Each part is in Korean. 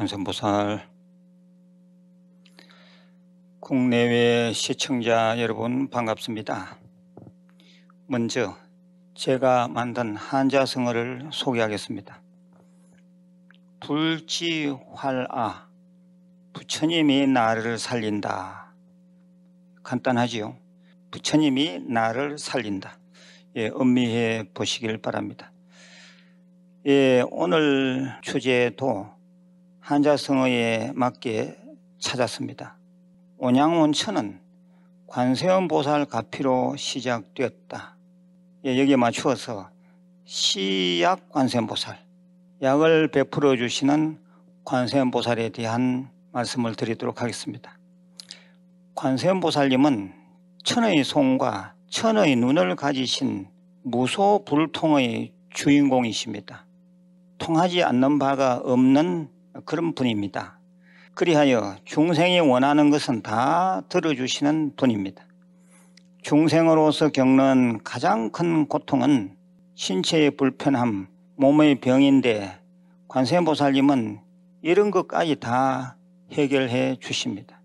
관세음보살 국내외 시청자 여러분 반갑습니다. 먼저 제가 만든 한자성어를 소개하겠습니다. 불지활아 부처님이 나를 살린다. 간단하지요. 부처님이 나를 살린다. 예, 음미해 보시길 바랍니다. 예, 오늘 주제도 한자성어에 맞게 찾았습니다. 온양온천은 관세음 보살 가피로 시작되었다. 예, 여기에 맞추어서 시약 관세음 보살, 약을 베풀어 주시는 관세음 보살에 대한 말씀을 드리도록 하겠습니다. 관세음 보살님은 천의 손과 천의 눈을 가지신 무소불통의 주인공이십니다. 통하지 않는 바가 없는 그런 분입니다. 그리하여 중생이 원하는 것은 다 들어주시는 분입니다. 중생으로서 겪는 가장 큰 고통은 신체의 불편함, 몸의 병인데 관세음보살님은 이런 것까지 다 해결해 주십니다.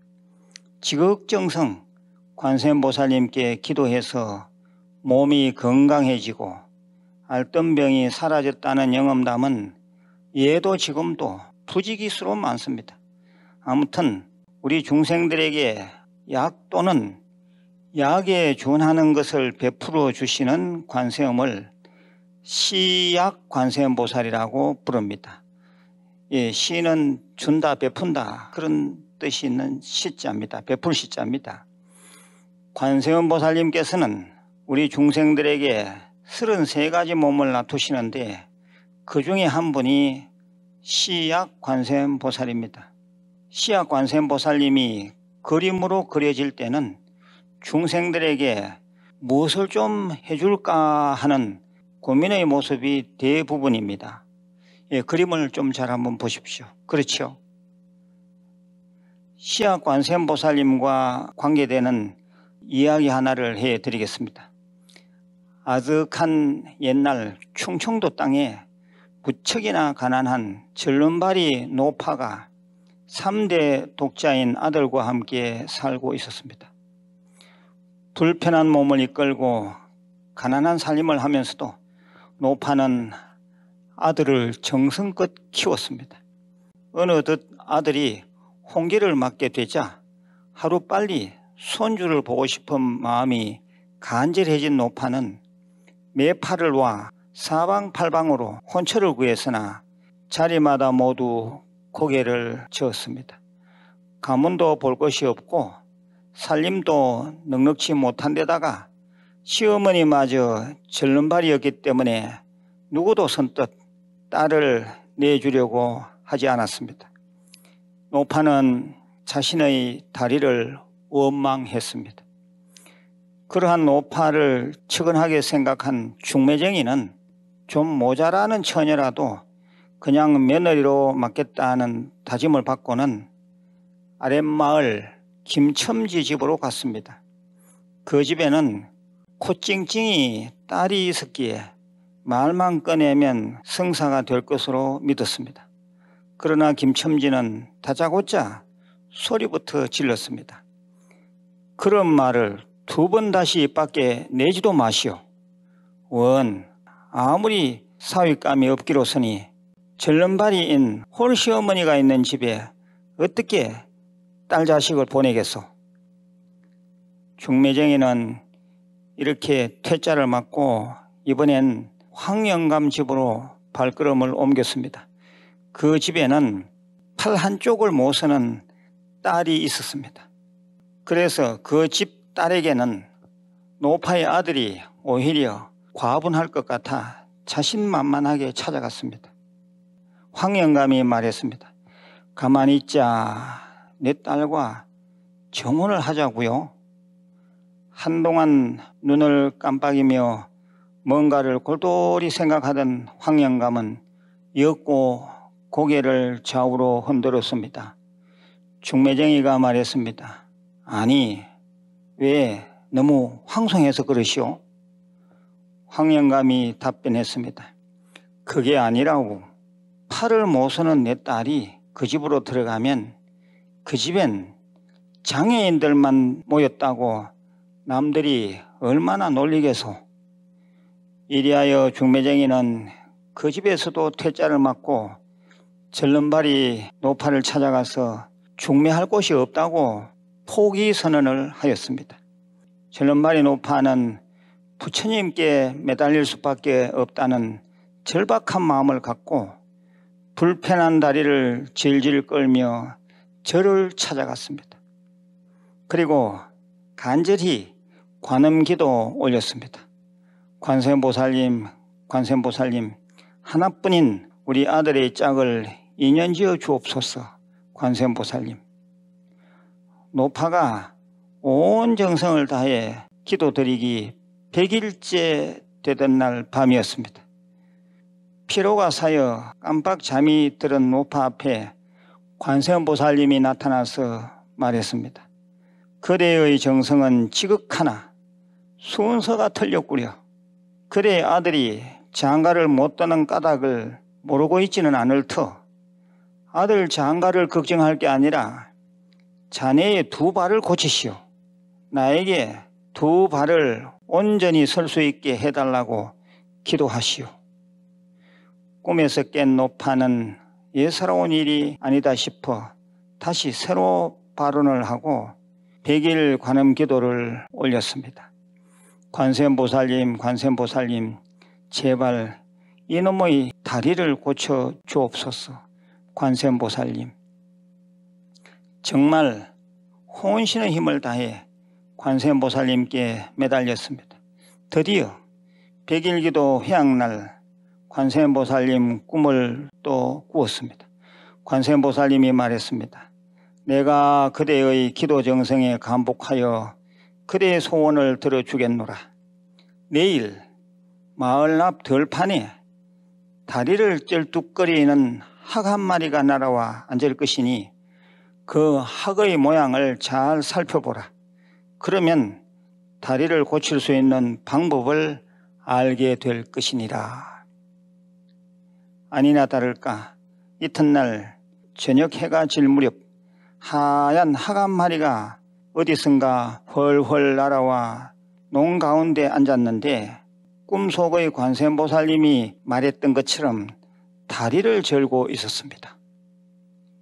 지극정성 관세음보살님께 기도해서 몸이 건강해지고 알던병이 사라졌다는 영험담은 예도 지금도 부지기수로 많습니다. 아무튼 우리 중생들에게 약 또는 약에 준하는 것을 베풀어 주시는 관세음을 시약 관세음 보살이라고 부릅니다. 예, 시는 준다, 베푼다 그런 뜻이 있는 시자입니다. 베풀 시자입니다. 관세음 보살님께서는 우리 중생들에게 33가지 몸을 놔두시는데 그 중에 한 분이 시약 관세음 보살입니다. 시약 관세음 보살님이 그림으로 그려질 때는 중생들에게 무엇을 좀 해줄까 하는 고민의 모습이 대부분입니다. 예, 그림을 좀 잘 한번 보십시오. 그렇죠? 시약 관세음 보살님과 관계되는 이야기 하나를 해드리겠습니다. 아득한 옛날 충청도 땅에 무척이나 가난한 절름발이 노파가 3대 독자인 아들과 함께 살고 있었습니다. 불편한 몸을 이끌고 가난한 살림을 하면서도 노파는 아들을 정성껏 키웠습니다. 어느덧 아들이 홍기를 맞게 되자 하루 빨리 손주를 보고 싶은 마음이 간절해진 노파는 매파를 와 사방팔방으로 혼처를 구했으나 자리마다 모두 고개를 저었습니다. 가문도 볼 것이 없고 살림도 넉넉치 못한 데다가 시어머니마저 절름발이었기 때문에 누구도 선뜻 딸을 내주려고 하지 않았습니다. 노파는 자신의 다리를 원망했습니다. 그러한 노파를 측은하게 생각한 중매쟁이는 좀 모자라는 처녀라도 그냥 며느리로 맡겠다는 다짐을 받고는 아랫마을 김첨지 집으로 갔습니다. 그 집에는 코찡찡이 딸이 있었기에 말만 꺼내면 성사가 될 것으로 믿었습니다. 그러나 김첨지는 다짜고짜 소리부터 질렀습니다. 그런 말을 두 번 다시 입 밖에 내지도 마시오. 원, 아무리 사윗감이 없기로서니 절름발이인 홀시어머니가 있는 집에 어떻게 딸 자식을 보내겠소? 중매쟁이는 이렇게 퇴짜를 맞고 이번엔 황영감 집으로 발걸음을 옮겼습니다. 그 집에는 팔 한쪽을 못 서는 딸이 있었습니다. 그래서 그 집 딸에게는 노파의 아들이 오히려 과분할 것 같아 자신만만하게 찾아갔습니다. 황영감이 말했습니다. 가만히 있자 내 딸과 정혼을 하자고요. 한동안 눈을 깜빡이며 뭔가를 골똘히 생각하던 황영감은 였고 고개를 좌우로 흔들었습니다. 중매쟁이가 말했습니다. 아니 왜 너무 황송해서 그러시오? 황영감이 답변했습니다. 그게 아니라고 팔을 못 서는 내 딸이 그 집으로 들어가면 그 집엔 장애인들만 모였다고 남들이 얼마나 놀리겠소. 이리하여 중매쟁이는 그 집에서도 퇴짜를 맞고 절름발이 노파를 찾아가서 중매할 곳이 없다고 포기 선언을 하였습니다. 절름발이 노파는 부처님께 매달릴 수밖에 없다는 절박한 마음을 갖고 불편한 다리를 질질 끌며 절을 찾아갔습니다. 그리고 간절히 관음기도 올렸습니다. 관세음보살님, 관세음보살님, 하나뿐인 우리 아들의 짝을 인연지어 주옵소서, 관세음보살님. 노파가 온 정성을 다해 기도드리기 100일째 되던 날 밤이었습니다. 피로가 쌓여 깜빡 잠이 들은 노파 앞에 관세음보살님이 나타나서 말했습니다. 그대의 정성은 지극하나 순서가 틀렸구려. 그대의 아들이 장가를 못 떠는 까닭을 모르고 있지는 않을 터 아들 장가를 걱정할 게 아니라 자네의 두 발을 고치시오. 나에게 두 발을 온전히 설 수 있게 해달라고 기도하시오. 꿈에서 깬 노파는 예사로운 일이 아니다 싶어 다시 새로 발언을 하고 백일 관음 기도를 올렸습니다. 관세음보살님, 관세음보살님, 제발 이놈의 다리를 고쳐 주옵소서. 관세음보살님. 정말 혼신의 힘을 다해 관세음보살님께 매달렸습니다. 드디어 백일기도 회양날 관세음보살님 꿈을 또 꾸었습니다. 관세음보살님이 말했습니다. 내가 그대의 기도 정성에 감복하여 그대의 소원을 들어주겠노라. 내일 마을 앞 들판에 다리를 쩔뚝거리는 학 한 마리가 날아와 앉을 것이니 그 학의 모양을 잘 살펴보라. 그러면 다리를 고칠 수 있는 방법을 알게 될 것이니라. 아니나 다를까 이튿날 저녁 해가 질 무렵 하얀 학한 마리가 어디선가 훨훨 날아와 농 가운데 앉았는데 꿈속의 관세음보살님이 말했던 것처럼 다리를 절고 있었습니다.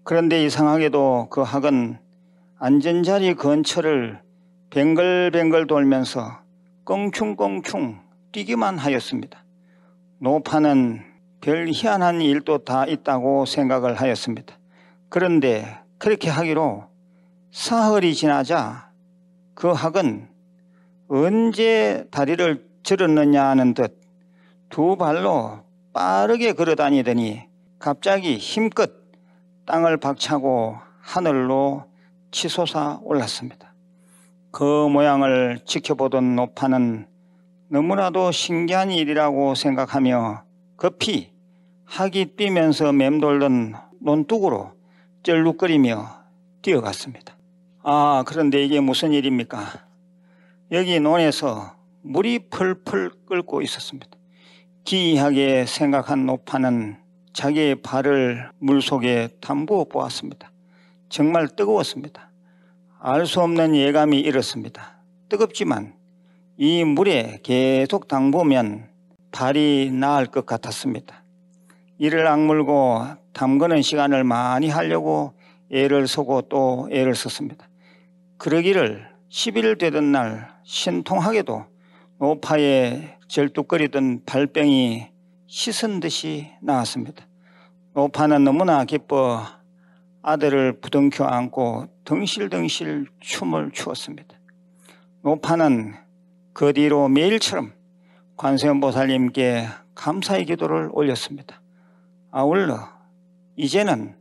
그런데 이상하게도 그 학은 안전자리 근처를 뱅글뱅글 돌면서 껑충껑충 뛰기만 하였습니다. 노파는 별 희한한 일도 다 있다고 생각을 하였습니다. 그런데 그렇게 하기로 사흘이 지나자 그 학은 언제 다리를 절었느냐 하는 듯 두 발로 빠르게 걸어 다니더니 갑자기 힘껏 땅을 박차고 하늘로 치솟아 올랐습니다. 그 모양을 지켜보던 노파는 너무나도 신기한 일이라고 생각하며 급히 학이 뛰면서 맴돌던 논둑으로 쩔룩거리며 뛰어갔습니다. 아, 그런데 이게 무슨 일입니까? 여기 논에서 물이 펄펄 끓고 있었습니다. 기이하게 생각한 노파는 자기의 발을 물 속에 담부어 보았습니다. 정말 뜨거웠습니다. 알 수 없는 예감이 일었습니다. 뜨겁지만 이 물에 계속 담그면 발이 나을 것 같았습니다. 이를 악물고 담그는 시간을 많이 하려고 애를 쓰고 또 애를 썼습니다. 그러기를 10일 되던 날 신통하게도 노파에 절뚝거리던 발병이 씻은 듯이 나왔습니다. 노파는 너무나 기뻐 아들을 부둥켜 안고 덩실덩실 춤을 추었습니다. 노파는 그 뒤로 매일처럼 관세음보살님께 감사의 기도를 올렸습니다. 아울러 이제는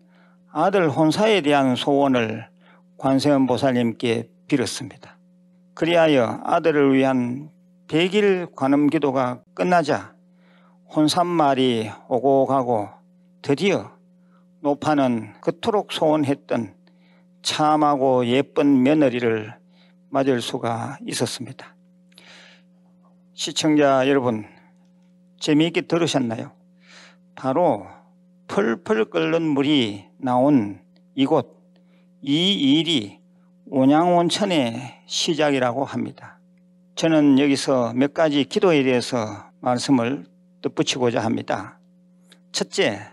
아들 혼사에 대한 소원을 관세음보살님께 빌었습니다. 그리하여 아들을 위한 백일 관음 기도가 끝나자 혼산말이 오고 가고 드디어 노파는 그토록 소원했던 참하고 예쁜 며느리를 맞을 수가 있었습니다. 시청자 여러분, 재미있게 들으셨나요? 바로 펄펄 끓는 물이 나온 이곳 이 일이 온양온천의 시작이라고 합니다. 저는 여기서 몇 가지 기도에 대해서 말씀을 덧붙이고자 합니다. 첫째,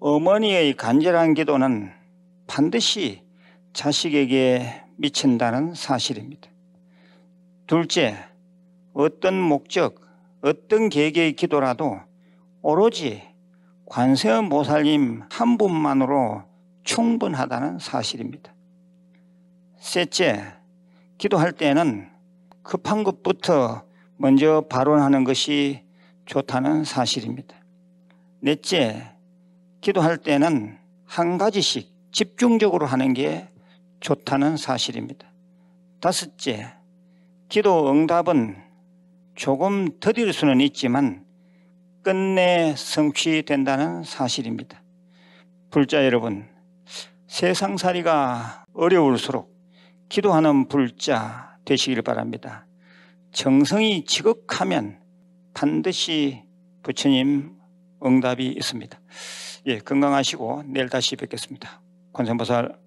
어머니의 간절한 기도는 반드시 자식에게 미친다는 사실입니다. 둘째, 어떤 목적, 어떤 계획의 기도라도 오로지 관세음 보살님 한 분만으로 충분하다는 사실입니다. 셋째, 기도할 때는 급한 것부터 먼저 발언하는 것이 좋다는 사실입니다. 넷째, 기도할 때는 한 가지씩 집중적으로 하는 게 좋다는 사실입니다. 다섯째, 기도 응답은 조금 더딜 수는 있지만 끝내 성취된다는 사실입니다. 불자 여러분, 세상살이가 어려울수록 기도하는 불자 되시길 바랍니다. 정성이 지극하면 반드시 부처님 응답이 있습니다. 예, 건강하시고 내일 다시 뵙겠습니다. 관세음보살